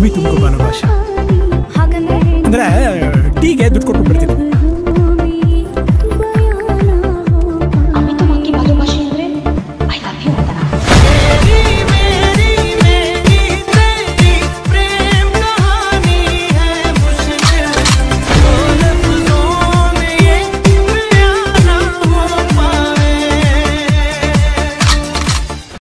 ಅಭಿ ತುಮಕು ಬಾಲ